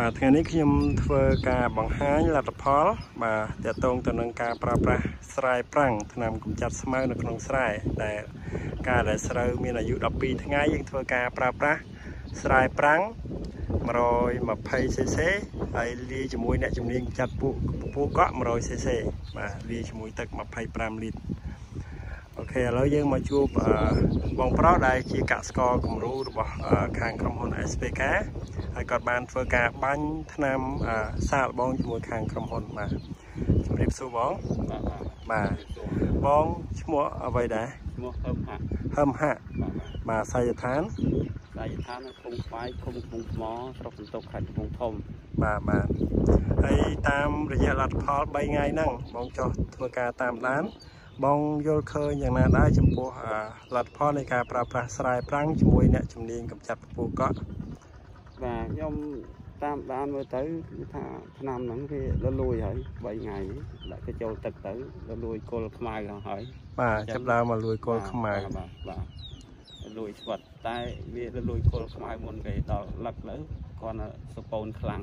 បាទថ្ងៃនេះខ្ញុំធ្វើការបង្ហាញលទ្ធផល បាទតកតងទៅនឹងការប្រើប្រាស់ស្រែប្រាំងថ្នាំកម្ចាត់ស្មៅនៅក្នុងស្រែដែលការដែលស្រូវមានអាយុ12ថ្ងៃយើងធ្វើការប្រើប្រាស់ស្រែប្រាំង 120cc ហើយលាយជាមួយអ្នកជំនាញចាត់ពូពូកក់ 100cc បាទលាយជាមួយទឹក25លីត្រ អូខេឥឡូវយើងមកជួបបងប្រុសដែលជាកសិករគំរូរបស់ខាងក្រុមហ៊ុន SPK ហើយគាត់បានធ្វើការបាញ់ថ្នាំសាកល្បងជាមួយខាងក្រុមហ៊ុនបាទជំរាបសួរបងបាទបងឈ្មោះអ្វីដែរឈ្មោះហឹមហាក់ហឹមហាក់បាទសាយដ្ឋានសាយដ្ឋាននៅក្នុងស្វាយឃុំកំពង់ថ្មស្រុកសន្ទុកខេត្តកំពង់ធំបាទបាទហើយតាមរយៈលទ្ធផល3ថ្ងៃហ្នឹងបងចុះធ្វើការតាមដាន បងយល់ឃើញយ៉ាងណាដែរចំពោះលទ្ធផលនៃការប្រើប្រាស់ស្រែប្រាំងជាមួយអ្នកជំនាញកម្ចាត់ពពុះកក់បាទខ្ញុំតាមដានមើលទៅគឺថាឆ្នាំហ្នឹងវាលលួយហើយ3ថ្ងៃដាក់ទៅចូលទឹកទៅលលួយគល់ខ្មៅហើយបាទចាប់ដើមមកលួយគល់ខ្មៅបាទបាទ លួយស្វិតតែវាលលួយគល់ខ្មៅមុនគេដល់លឹកលើគាត់សពូនខ្លាំង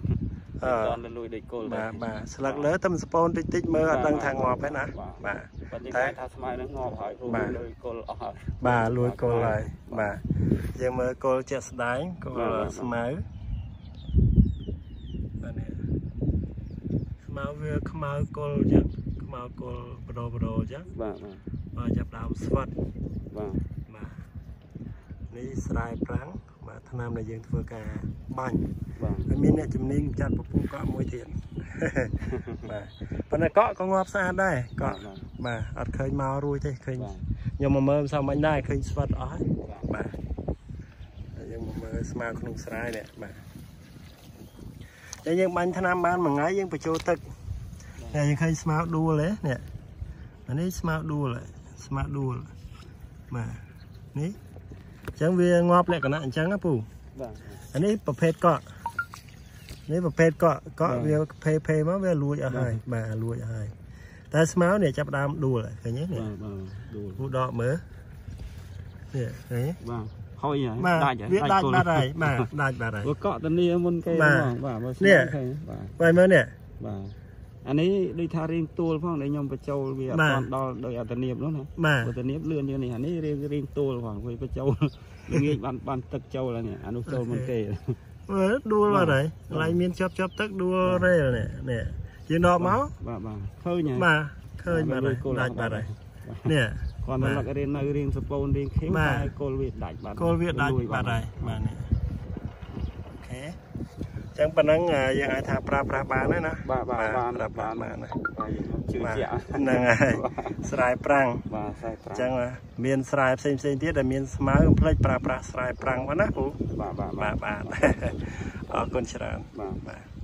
អឺគាត់លលួយដូចគល់បាទបាទស្លឹកលើតែសពូនតិចតិចមើលអត់ដឹងថាងាប់ទេណាបាទតែថាស្មៅហ្នឹងងាប់ហើយព្រោះលួយគល់អស់ហើយបាទលួយគល់ហើយបាទយើងមើលគល់ជាក់ស្ដែងគល់ស្មៅខ្មៅវាខ្មៅគល់អញ្ចឹងខ្មៅគល់បដោបដោអញ្ចឹងបាទបាទបាទចាប់ដើមស្វិតបាទបាទ នេះស្រែប្រាំងបាទថ្នាំដែលយើងធ្វើការបាញ់បាទហើយមានអ្នកជំនាញចាត់ពពុះកក់មួយទៀតបាទប៉ុន្តែកក់ក៏ងាប់ស្អាតដែរកក់បាទអត់ឃើញមករួចទេឃើញខ្ញុំមកមើលមិនសមមិញដែរឃើញស្វិតអស់ហើយបាទយើងមកមើលស្មៅក្នុងស្រែនេះបាទតែយើងបាញ់ថ្នាំបានមួយថ្ងៃយើងបញ្ចូលទឹកតែយើងឃើញស្មៅដួលទេនេះអានេះស្មៅដួលស្មៅដួលបាទនេះ អញ្ចឹងវាងាប់លក្ខណៈអញ្ចឹងណាពូបាទអានេះប្រភេទកក់នេះប្រភេទកក់កក់វាភេភេមកវាលួចអស់ហើយបាទលួចអស់ហើយតែស្មៅនេះចាប់ដើមដួលឃើញទេនេះបាទបាទដួលពូដកមើលនេះឃើញទេបាទហើយដាច់វាដាច់បាត់ហើយបាទដាច់បាត់ហើយវាកក់ធានាមុនគេហ្មងបាទមើលស្មាឃើញបាទមើលនេះបាទ អានេះដូចថារៀងទួលផងដែលខ្ញុំបញ្ចូលវាអត់ដល់ដោយអត្តនៀបនោះណាអត្តនៀបលឿនជាងនេះអានេះរៀងរៀងទួលផងវាបញ្ចូលងាយបានបានទឹកចូលហើយនេះអានោះចូលមុនគេមើលដួលបាត់ហើយកន្លែងមានជាប់ជាប់ទឹកដួលរ៉េលនេះនេះយើងដកមកបាទបាទឃើញហើយបាទឃើញបាត់ហើយដាច់បាត់ហើយនេះគាត់នៅលឹករៀននៅរៀងសពូនរៀងខៀវតែគល់វាដាច់បាត់គល់វាដាច់បាត់ហើយបាទនេះអូខេ ចឹងប៉ុណ្ណឹងយើងអាចថាប្រើប្រាស់បានហើយណាបាទបាទបានប្រើប្រាស់បានណាបាទជឿជាក់ហ្នឹងហើយស្រែប្រាំងបាទស្រែប្រាំងចឹងមានស្រែផ្សេងផ្សេងទៀតដែលមានស្មៅផ្លេចប្រើប្រាស់ស្រែប្រាំងបានណាពូបាទបាទបាទបាទអរគុណច្រើនបាទបាទ